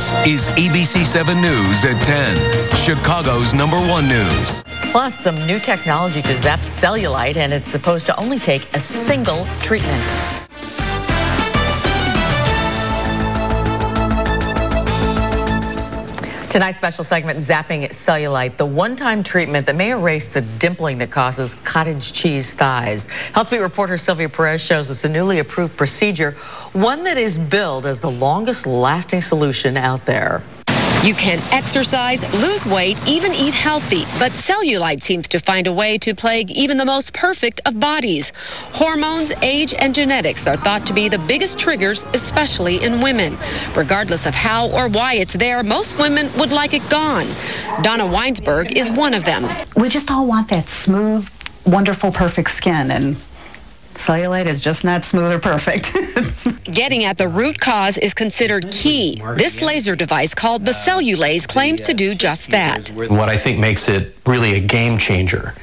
This is ABC 7 News at 10, Chicago's number one news. Plus, some new technology to zap cellulite, and it's supposed to only take a single treatment. Tonight's special segment, Zapping Cellulite, the one-time treatment that may erase the dimpling that causes cottage cheese thighs. Health Beat reporter Sylvia Perez shows us a newly approved procedure, one that is billed as the longest-lasting solution out there. You can exercise, lose weight, even eat healthy, but cellulite seems to find a way to plague even the most perfect of bodies. Hormones, age, and genetics are thought to be the biggest triggers, especially in women. Regardless of how or why it's there, most women would like it gone. Donna Weinsberg is one of them. We just all want that smooth, wonderful, perfect skin, and Cellulite is just not smooth or perfect. Getting at the root cause is considered key. This laser device called the Cellulaze claims to do just that. What I think makes it really a game changer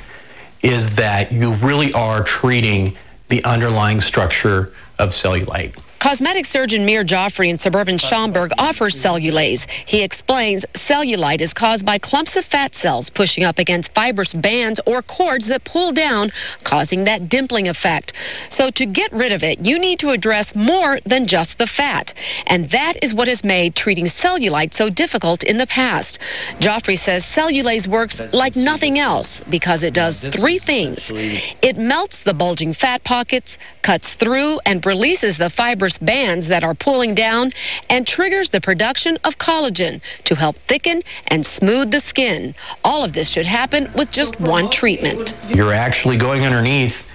is that you really are treating the underlying structure of cellulite. Cosmetic surgeon Mir Joffrey in suburban Schaumburg offers Cellulaze. He explains cellulite is caused by clumps of fat cells pushing up against fibrous bands or cords that pull down, causing that dimpling effect. So to get rid of it, you need to address more than just the fat. And that is what has made treating cellulite so difficult in the past. Joffrey says Cellulaze works like nothing else because it does three things. It melts the bulging fat pockets, cuts through and releases the fibrous bands that are pulling down and triggers the production of collagen to help thicken and smooth the skin. All of this should happen with just one treatment. You're actually going underneath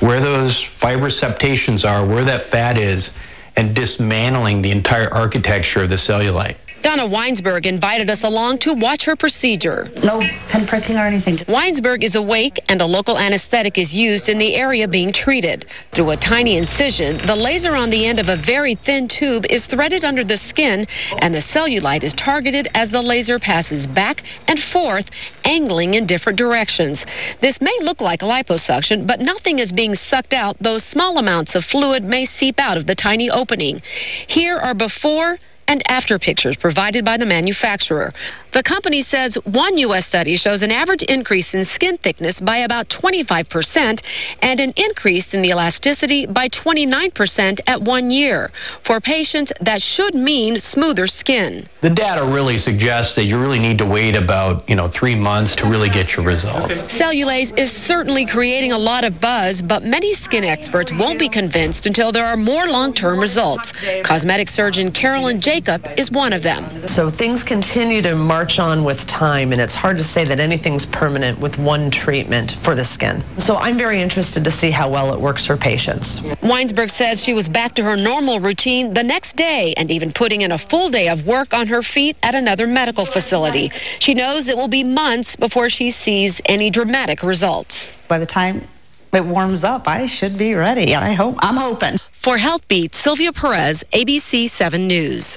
where those fibrous septations are, where that fat is, and dismantling the entire architecture of the cellulite. Donna Weinsberg invited us along to watch her procedure. No pin pricking or anything. Weinsberg is awake and a local anesthetic is used in the area being treated. Through a tiny incision, the laser on the end of a very thin tube is threaded under the skin and the cellulite is targeted as the laser passes back and forth, angling in different directions. This may look like liposuction, but nothing is being sucked out, though small amounts of fluid may seep out of the tiny opening. Here are before and after pictures provided by the manufacturer. The company says one U.S. study shows an average increase in skin thickness by about 25% and an increase in the elasticity by 29% at one year. For patients, that should mean smoother skin. The data really suggests that you really need to wait about, you know, three months to really get your results. Cellulaze is certainly creating a lot of buzz, but many skin experts won't be convinced until there are more long-term results. Cosmetic surgeon Carolyn Jacob is one of them. So things continue to march march on with time, and it's hard to say that anything's permanent with one treatment for the skin. So I'm very interested to see how well it works for patients. Weinsberg says she was back to her normal routine the next day and even putting in a full day of work on her feet at another medical facility. She knows it will be months before she sees any dramatic results. By the time it warms up, I should be ready. I hope I'm hoping. For Health Beat, Sylvia Perez, ABC 7 News.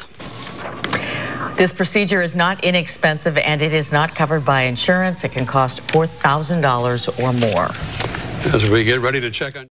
This procedure is not inexpensive and it is not covered by insurance. It can cost $4,000 or more. As we get ready to check on